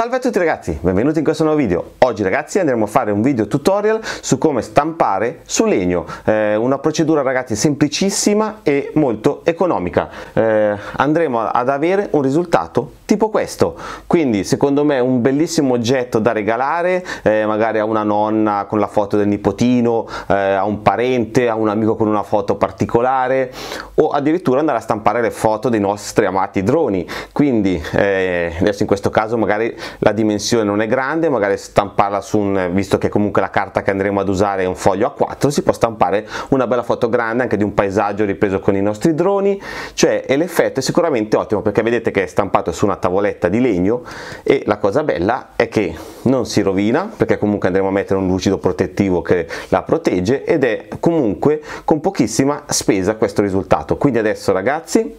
Salve a tutti ragazzi, benvenuti in questo nuovo video. Oggi ragazzi andremo a fare un video tutorial su come stampare su legno, eh, una procedura ragazzi semplicissima e molto economica. Eh, andremo ad avere un risultato tipo questo quindi secondo me un bellissimo oggetto da regalare eh, magari a una nonna con la foto del nipotino eh, a un parente a un amico con una foto particolare o addirittura andare a stampare le foto dei nostri amati droni quindi eh, adesso in questo caso magari la dimensione non è grande magari stamparla su un visto che comunque la carta che andremo ad usare è un foglio A4 si può stampare una bella foto grande anche di un paesaggio ripreso con i nostri droni. Cioè l'effetto è sicuramente ottimo perché vedete che è stampato su una tavoletta di legno e la cosa bella è che non si rovina perché comunque andremo a mettere un lucido protettivo che la protegge ed è comunque con pochissima spesa questo risultato. Quindi adesso ragazzi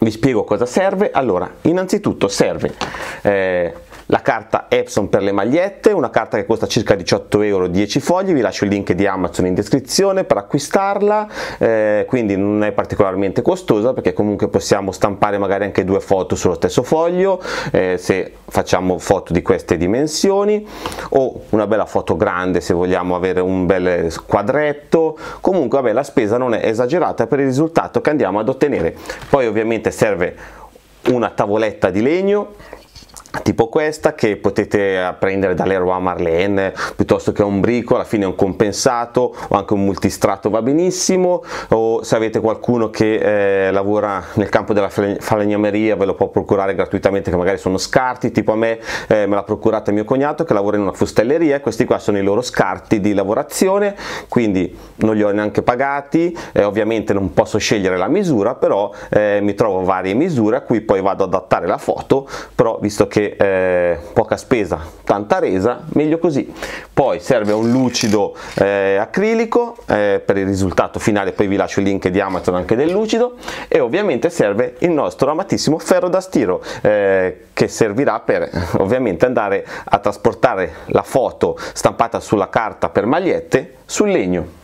vi spiego cosa serve. Allora innanzitutto serve eh, la carta Epson per le magliette, una carta che costa circa 18 euro 10 fogli, vi lascio il link di Amazon in descrizione per acquistarla, eh, quindi non è particolarmente costosa perché comunque possiamo stampare magari anche due foto sullo stesso foglio eh, se facciamo foto di queste dimensioni o una bella foto grande se vogliamo avere un bel quadretto, comunque vabbè la spesa non è esagerata per il risultato che andiamo ad ottenere, poi ovviamente serve una tavoletta di legno tipo questa che potete prendere dall'Eroa Marlene piuttosto che un brico alla fine è un compensato o anche un multistrato va benissimo. O se avete qualcuno che eh, lavora nel campo della falegnameria ve lo può procurare gratuitamente che magari sono scarti tipo a me eh, me l'ha procurato mio cognato che lavora in una fustelleria questi qua sono i loro scarti di lavorazione quindi non li ho neanche pagati eh, ovviamente non posso scegliere la misura però eh, mi trovo varie misure a cui poi vado ad adattare la foto però visto che eh, poca spesa, tanta resa, meglio così. Poi serve un lucido eh, acrilico eh, per il risultato finale, poi vi lascio il link di Amazon anche del lucido e ovviamente serve il nostro amatissimo ferro da stiro eh, che servirà per ovviamente andare a trasportare la foto stampata sulla carta per magliette sul legno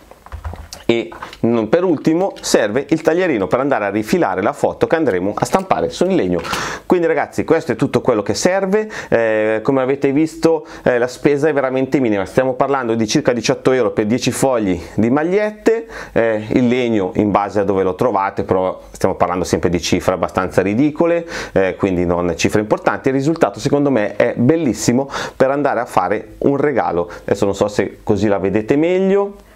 e non per ultimo serve il taglierino per andare a rifilare la foto che andremo a stampare sul legno. Quindi ragazzi questo è tutto quello che serve. Eh, come avete visto eh, la spesa è veramente minima. Stiamo parlando di circa 18 euro per 10 fogli di magliette. Eh, il legno in base a dove lo trovate però stiamo parlando sempre di cifre abbastanza ridicole eh, quindi non cifre importanti. Il risultato secondo me è bellissimo per andare a fare un regalo. Adesso non so se così la vedete meglio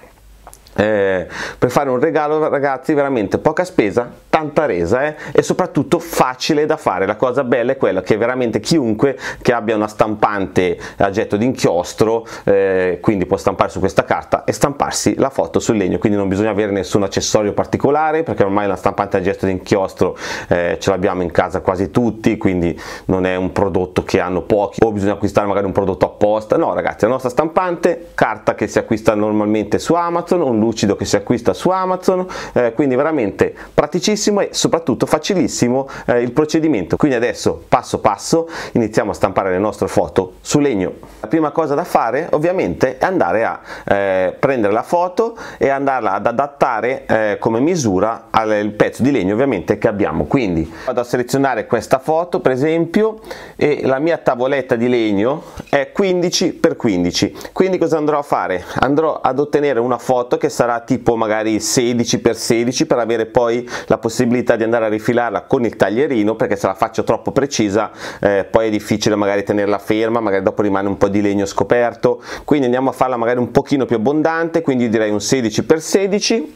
eh, per fare un regalo ragazzi veramente poca spesa tanta resa eh? e soprattutto facile da fare. La cosa bella è quella che veramente chiunque che abbia una stampante a getto d'inchiostro eh, quindi può stampare su questa carta e stamparsi la foto sul legno. Quindi non bisogna avere nessun accessorio particolare perché ormai la stampante a getto d'inchiostro eh, ce l'abbiamo in casa quasi tutti quindi non è un prodotto che hanno pochi. O bisogna acquistare magari un prodotto apposta. No ragazzi la nostra stampante carta che si acquista normalmente su Amazon un lucido che si acquista su Amazon, eh, quindi veramente praticissimo e soprattutto facilissimo eh, il procedimento. Quindi adesso passo passo iniziamo a stampare le nostre foto su legno. La prima cosa da fare ovviamente è andare a eh, prendere la foto e andarla ad adattare eh, come misura al pezzo di legno ovviamente che abbiamo. Quindi vado a selezionare questa foto per esempio e la mia tavoletta di legno è 15 x 15 quindi cosa andrò a fare? Andrò ad ottenere una foto che sarà tipo magari 16 x 16 per avere poi la possibilità di andare a rifilarla con il taglierino perché se la faccio troppo precisa eh, poi è difficile magari tenerla ferma magari dopo rimane un po' di legno scoperto. Quindi andiamo a farla magari un pochino più abbondante quindi direi un 16 x 16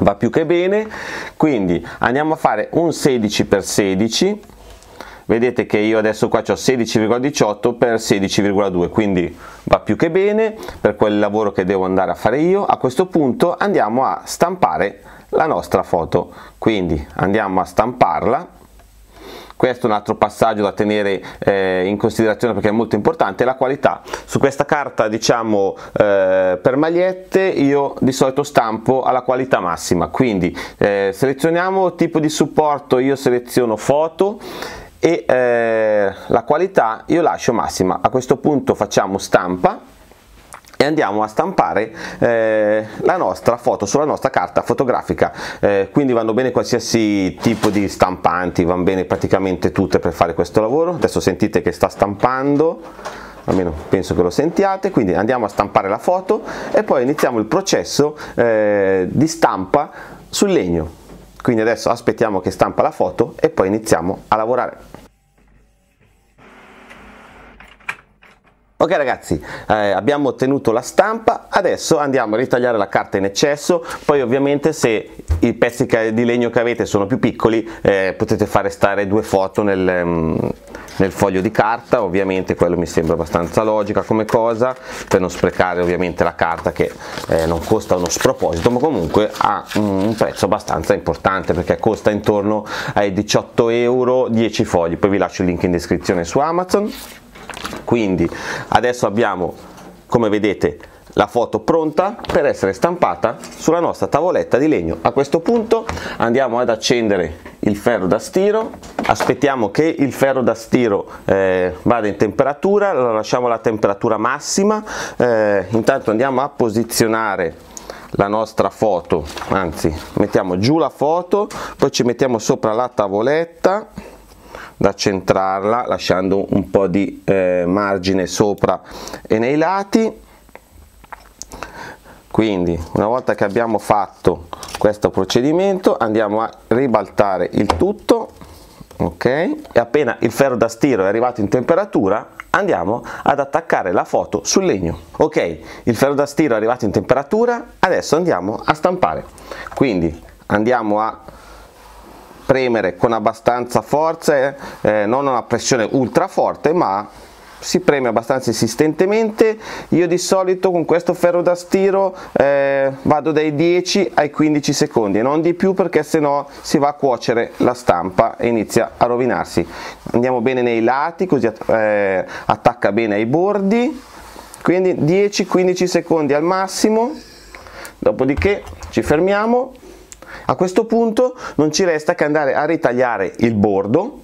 va più che bene. Quindi andiamo a fare un 16 x 16 vedete che io adesso qua ho 16,18 per 16,2 quindi va più che bene per quel lavoro che devo andare a fare io. A questo punto andiamo a stampare la nostra foto. Quindi andiamo a stamparla. Questo è un altro passaggio da tenere eh, in considerazione perché è molto importante la qualità. Su questa carta diciamo eh, per magliette io di solito stampo alla qualità massima. Quindi eh, selezioniamo tipo di supporto io seleziono foto e eh, la qualità io lascio massima. A questo punto facciamo stampa e andiamo a stampare eh, la nostra foto sulla nostra carta fotografica. Eh, quindi vanno bene qualsiasi tipo di stampanti vanno bene praticamente tutte per fare questo lavoro. Adesso sentite che sta stampando almeno penso che lo sentiate. Quindi andiamo a stampare la foto e poi iniziamo il processo eh, di stampa sul legno quindi adesso aspettiamo che stampa la foto e poi iniziamo a lavorare. Ok ragazzi, eh, abbiamo ottenuto la stampa, adesso andiamo a ritagliare la carta in eccesso, poi ovviamente se i pezzi di legno che avete sono più piccoli eh, potete fare stare due foto nel, mm, nel, foglio di carta, ovviamente quello mi sembra abbastanza logica come cosa, per non sprecare ovviamente la carta che eh, non costa uno sproposito, ma comunque ha un prezzo abbastanza importante perché costa intorno ai 18 euro 10 fogli, poi vi lascio il link in descrizione su Amazon. Quindi adesso abbiamo come vedete la foto pronta per essere stampata sulla nostra tavoletta di legno. A questo punto andiamo ad accendere il ferro da stiro. Aspettiamo che il ferro da stiro eh, vada in temperatura. Lo lasciamo alla temperatura massima. Eh, intanto andiamo a posizionare la nostra foto. Anzi mettiamo giù la foto poi ci mettiamo sopra la tavoletta da centrarla lasciando un po' di eh, margine sopra e nei lati. Quindi una volta che abbiamo fatto questo procedimento. Andiamo a ribaltare il tutto ok? E appena il ferro da stiro è arrivato in temperatura andiamo ad attaccare la foto sul legno ok? Il ferro da stiro è arrivato in temperatura adesso andiamo a stampare. Quindi andiamo a premere con abbastanza forza, eh, non una pressione ultra forte, ma si preme abbastanza insistentemente. Io di solito con questo ferro da stiro eh, vado dai 10 ai 15 secondi non di più perché sennò si va a cuocere la stampa e inizia a rovinarsi. Andiamo bene nei lati così eh, attacca bene ai bordi. Quindi 10-15 secondi al massimo. Dopodiché ci fermiamo a questo punto non ci resta che andare a ritagliare il bordo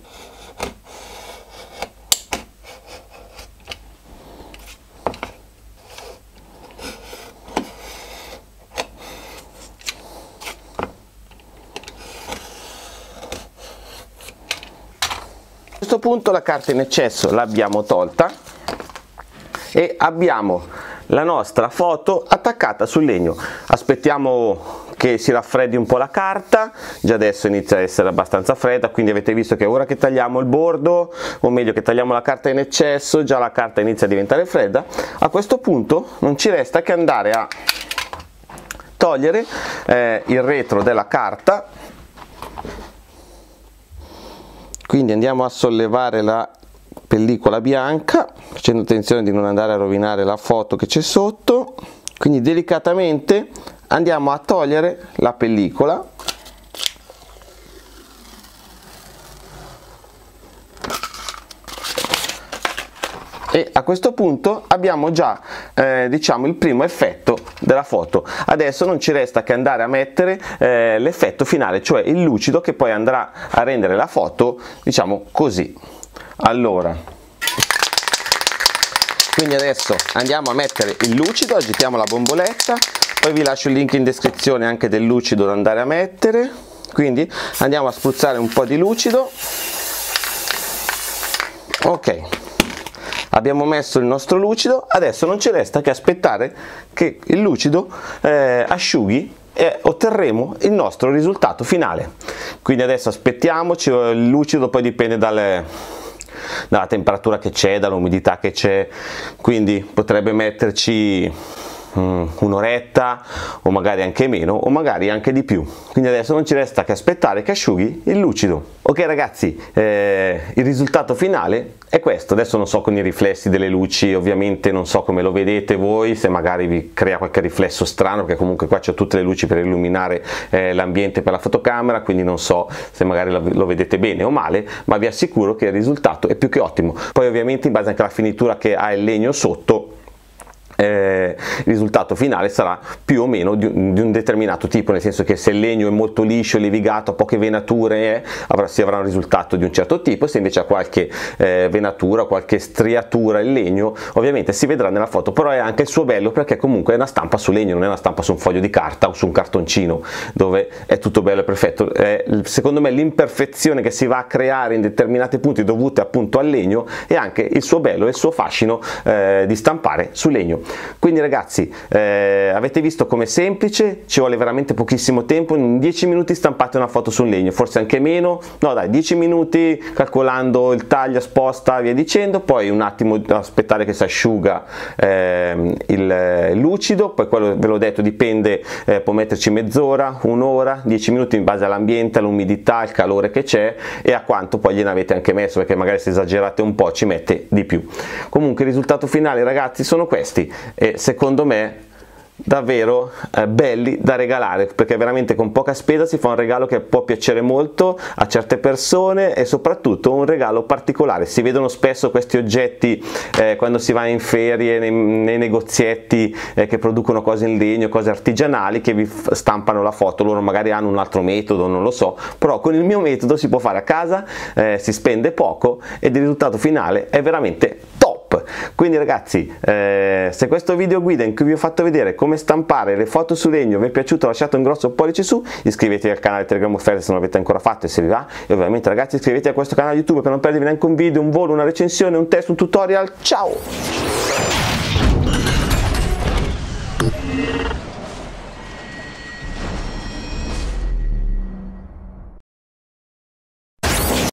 questo punto la carta in eccesso l'abbiamo tolta e abbiamo la nostra foto attaccata sul legno. Aspettiamo che si raffreddi un po' la carta, già adesso inizia a essere abbastanza fredda, quindi avete visto che ora che tagliamo il bordo, o meglio che tagliamo la carta in eccesso, già la carta inizia a diventare fredda, a questo punto non ci resta che andare a togliere eh, il retro della carta, quindi andiamo a sollevare la pellicola bianca, facendo attenzione di non andare a rovinare la foto che c'è sotto, quindi delicatamente andiamo a togliere la pellicola. E a questo punto abbiamo già eh, diciamo il primo effetto della foto. Adesso non ci resta che andare a mettere eh, l'effetto finale cioè il lucido che poi andrà a rendere la foto diciamo così. Allora. Quindi adesso andiamo a mettere il lucido agitiamo la bomboletta poi vi lascio il link in descrizione anche del lucido da andare a mettere. Quindi andiamo a spruzzare un po' di lucido. Ok abbiamo messo il nostro lucido adesso non ci resta che aspettare che il lucido eh, asciughi e otterremo il nostro risultato finale. Quindi adesso aspettiamoci il lucido poi dipende dalle dalla temperatura che c'è dall'umidità che c'è. Quindi potrebbe metterci Mm, un'oretta o magari anche meno o magari anche di più. Quindi adesso non ci resta che aspettare che asciughi il lucido. Ok ragazzi eh, il risultato finale è questo. Adesso non so con i riflessi delle luci ovviamente non so come lo vedete voi se magari vi crea qualche riflesso strano perché comunque qua c'ho tutte le luci per illuminare eh, l'ambiente per la fotocamera quindi non so se magari lo vedete bene o male ma vi assicuro che il risultato è più che ottimo. Poi ovviamente in base anche alla finitura che ha il legno sotto eh, il risultato finale sarà più o meno di un, di un determinato tipo nel senso che se il legno è molto liscio levigato poche venature eh, avrà, si avrà un risultato di un certo tipo se invece ha qualche eh, venatura qualche striatura il legno ovviamente si vedrà nella foto però è anche il suo bello perché comunque è una stampa su legno non è una stampa su un foglio di carta o su un cartoncino dove è tutto bello e perfetto. È, secondo me l'imperfezione che si va a creare in determinati punti dovute appunto al legno e anche il suo bello e il suo fascino eh, di stampare su legno quindi ragazzi eh, avete visto come semplice ci vuole veramente pochissimo tempo in 10 minuti stampate una foto su un legno forse anche meno. No dai 10 minuti calcolando il taglio sposta via dicendo poi un attimo aspettare che si asciuga eh, il lucido poi quello ve l'ho detto dipende eh, può metterci mezz'ora un'ora 10 minuti in base all'ambiente all'umidità al calore che c'è e a quanto poi gliene avete anche messo perché magari se esagerate un po' ci mette di più. Comunque il risultato finale ragazzi sono questi e secondo me davvero eh, belli da regalare perché veramente con poca spesa si fa un regalo che può piacere molto a certe persone e soprattutto un regalo particolare. Si vedono spesso questi oggetti eh, quando si va in ferie nei, nei negozietti eh, che producono cose in legno cose artigianali che vi stampano la foto. Loro magari hanno un altro metodo non lo so però con il mio metodo si può fare a casa eh, si spende poco ed il risultato finale è veramente quindi ragazzi eh, se questo video guida in cui vi ho fatto vedere come stampare le foto su legno vi è piaciuto lasciate un grosso pollice su iscrivetevi al canale Telegram Offerte se non l'avete ancora fatto e se vi va. E ovviamente ragazzi iscrivetevi a questo canale YouTube per non perdervi neanche un video, un volo, una recensione, un test, un tutorial. Ciao